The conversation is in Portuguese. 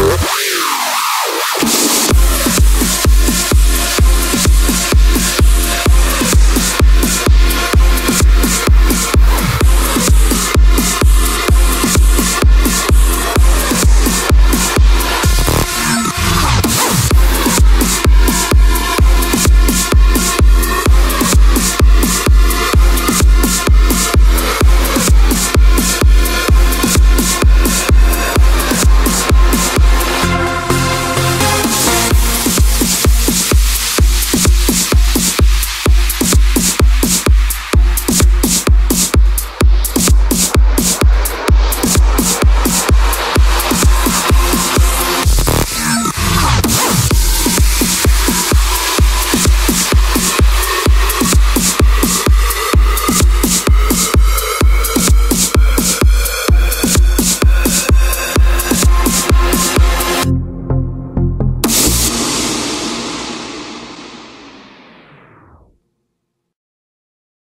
Música